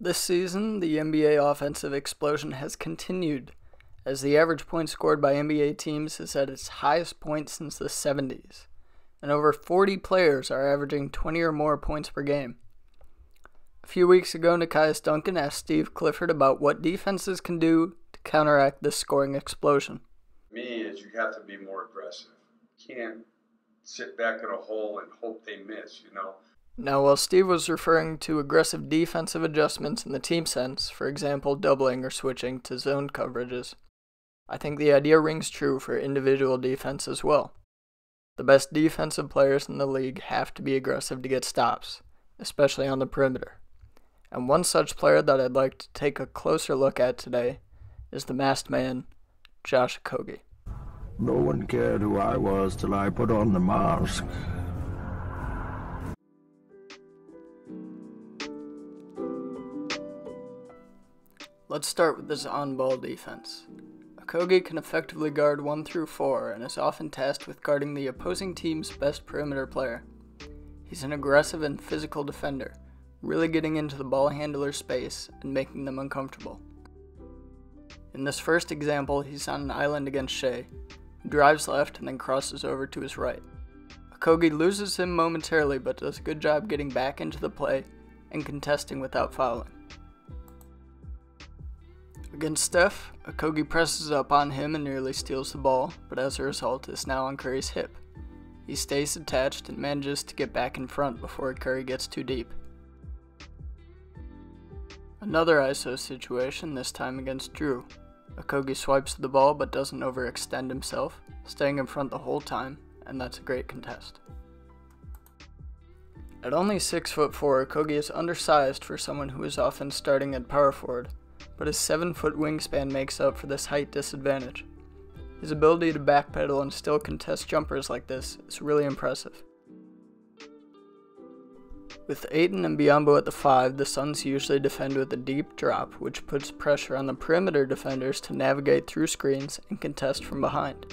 This season, the NBA offensive explosion has continued, as the average points scored by NBA teams is at its highest point since the 70s, and over 40 players are averaging 20 or more points per game. A few weeks ago, Nekias Duncan asked Steve Clifford about what defenses can do to counteract this scoring explosion. Me is you have to be more aggressive. You can't sit back in a hole and hope they miss, you know. Now, while Steve was referring to aggressive defensive adjustments in the team sense, for example, doubling or switching to zone coverages, I think the idea rings true for individual defense as well. The best defensive players in the league have to be aggressive to get stops, especially on the perimeter. And one such player that I'd like to take a closer look at today is the masked man, Josh Okogie. No one cared who I was till I put on the mask. Let's start with this on ball defense. Okogie can effectively guard 1 through 4 and is often tasked with guarding the opposing team's best perimeter player. He's an aggressive and physical defender, really getting into the ball handler's space and making them uncomfortable. In this first example, he's on an island against Shai, who drives left and then crosses over to his right. Okogie loses him momentarily but does a good job getting back into the play and contesting without fouling. Against Steph, Okogie presses up on him and nearly steals the ball, but as a result is now on Curry's hip. He stays attached and manages to get back in front before Curry gets too deep. Another ISO situation, this time against Jrue. Okogie swipes the ball but doesn't overextend himself, staying in front the whole time, and that's a great contest. At only 6 foot 4, Okogie is undersized for someone who is often starting at power forward, but his 7 foot wingspan makes up for this height disadvantage. His ability to backpedal and still contest jumpers like this is really impressive. With Ayton and Biyombo at the 5, the Suns usually defend with a deep drop, which puts pressure on the perimeter defenders to navigate through screens and contest from behind.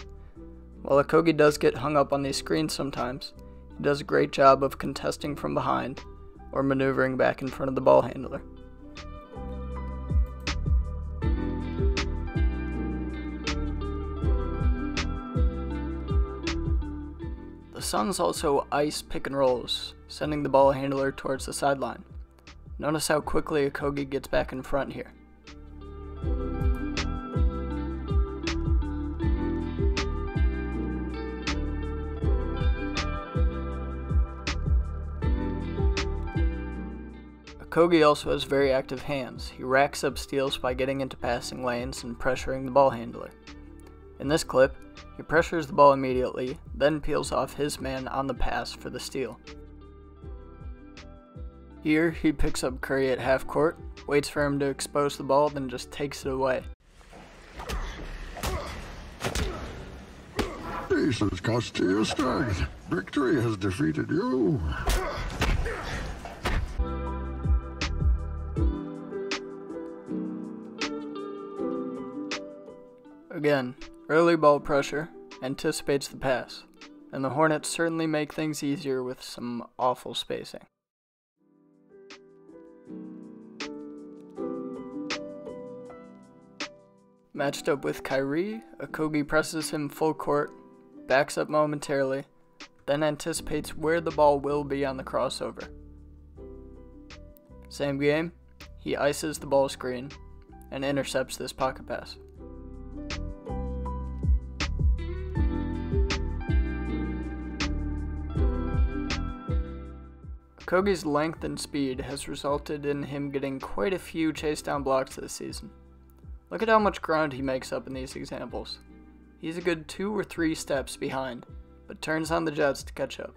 While Okogie does get hung up on these screens sometimes, he does a great job of contesting from behind or maneuvering back in front of the ball handler. Suns also ice pick and rolls, sending the ball handler towards the sideline. Notice how quickly Okogie gets back in front here. Okogie also has very active hands. He racks up steals by getting into passing lanes and pressuring the ball handler. In this clip, he pressures the ball immediately, then peels off his man on the pass for the steal. Here, he picks up Curry at half court, waits for him to expose the ball, then just takes it away. Jesus cost you. Victory has defeated you. Again, early ball pressure anticipates the pass, and the Hornets certainly make things easier with some awful spacing. Matched up with Kyrie, Okogie presses him full court, backs up momentarily, then anticipates where the ball will be on the crossover. Same game, he ices the ball screen and intercepts this pocket pass. Okogie's length and speed has resulted in him getting quite a few chase down blocks this season. Look at how much ground he makes up in these examples. He's a good two or three steps behind, but turns on the Jets to catch up.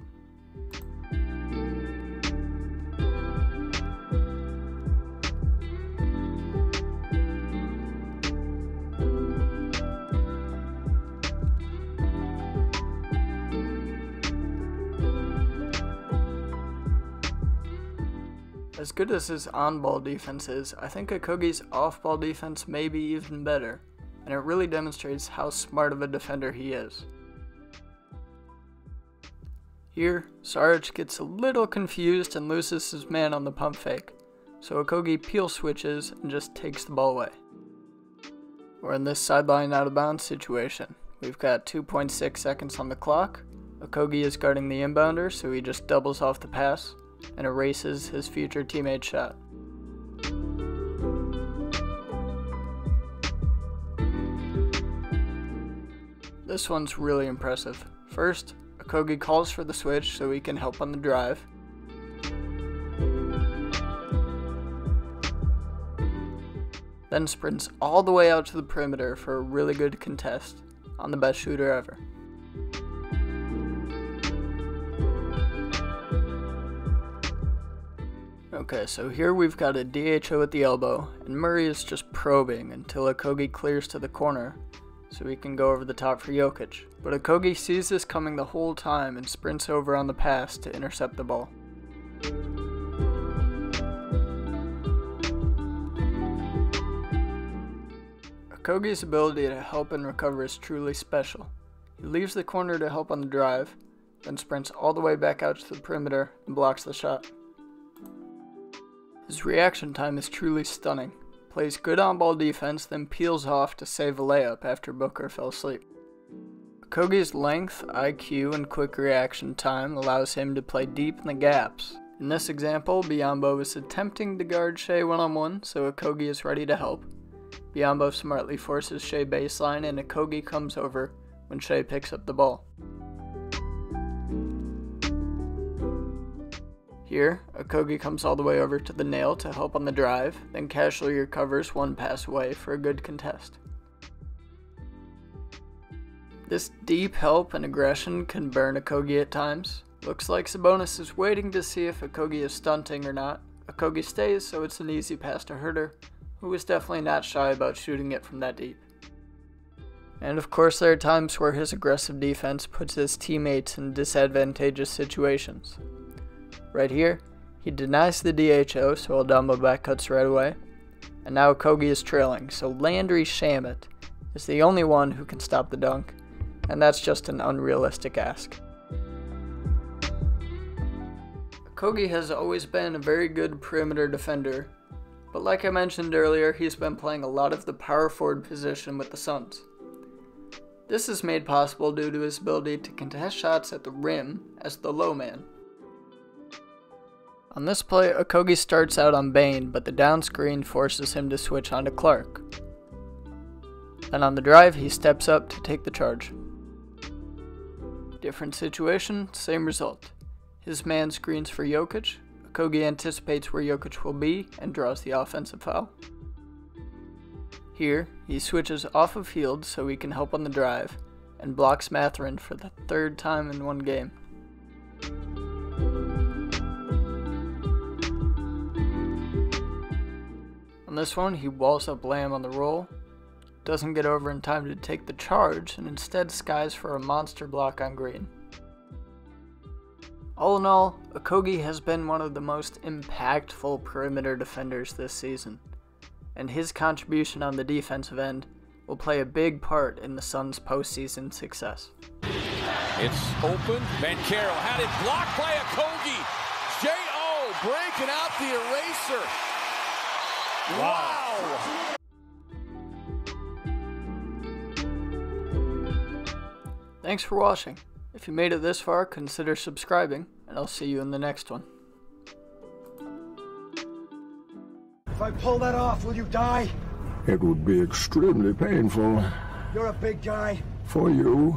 As good as his on ball defense is, I think Okogie's off ball defense may be even better, and it really demonstrates how smart of a defender he is. Here, Saric gets a little confused and loses his man on the pump fake, so Okogie peel switches and just takes the ball away. We're in this sideline out of bounds situation. We've got 2.6 seconds on the clock. Okogie is guarding the inbounder, so he just doubles off the pass and erases his future teammate's shot. This one's really impressive. First, Okogie calls for the switch so he can help on the drive. Then sprints all the way out to the perimeter for a really good contest on the best shooter ever. Okay, so here we've got a DHO at the elbow, and Murray is just probing until Okogie clears to the corner so he can go over the top for Jokic. But Okogie sees this coming the whole time and sprints over on the pass to intercept the ball. Okogie's ability to help and recover is truly special. He leaves the corner to help on the drive, then sprints all the way back out to the perimeter and blocks the shot. His reaction time is truly stunning. Plays good on ball defense, then peels off to save a layup after Booker fell asleep. Okogie's length, IQ, and quick reaction time allows him to play deep in the gaps. In this example, Biyombo is attempting to guard Shai one on one, so Okogie is ready to help. Biyombo smartly forces Shai baseline, and Okogie comes over when Shai picks up the ball. Here, Okogie comes all the way over to the nail to help on the drive, then casually recovers one pass away for a good contest. This deep help and aggression can burn Okogie at times. Looks like Sabonis is waiting to see if Okogie is stunting or not. Okogie stays, so it's an easy pass to Huerter, who is definitely not shy about shooting it from that deep. And of course, there are times where his aggressive defense puts his teammates in disadvantageous situations. Right here, he denies the DHO, so Aldama back cuts right away. And now Okogie is trailing, so Landry Shamet is the only one who can stop the dunk, and that's just an unrealistic ask. Okogie has always been a very good perimeter defender, but like I mentioned earlier, he's been playing a lot of the power forward position with the Suns. This is made possible due to his ability to contest shots at the rim as the low man. On this play, Okogie starts out on Bane, but the down screen forces him to switch onto Clarke. Then on the drive, he steps up to take the charge. Different situation, same result. His man screens for Jokic, Okogie anticipates where Jokic will be and draws the offensive foul. Here, he switches off of Hield so he can help on the drive, and blocks Mathurin for the third time in one game. This one, he walls up Lamb on the roll, doesn't get over in time to take the charge, and instead skies for a monster block on Green. All in all, Okogie has been one of the most impactful perimeter defenders this season, and his contribution on the defensive end will play a big part in the Suns' postseason success. It's open. Banchero had it blocked by Okogie. J.O. breaking out the eraser. Wow. Thanks for watching. If you made it this far, consider subscribing, and I'll see you in the next one. If I pull that off, will you die? It would be extremely painful You're a big guy. for you.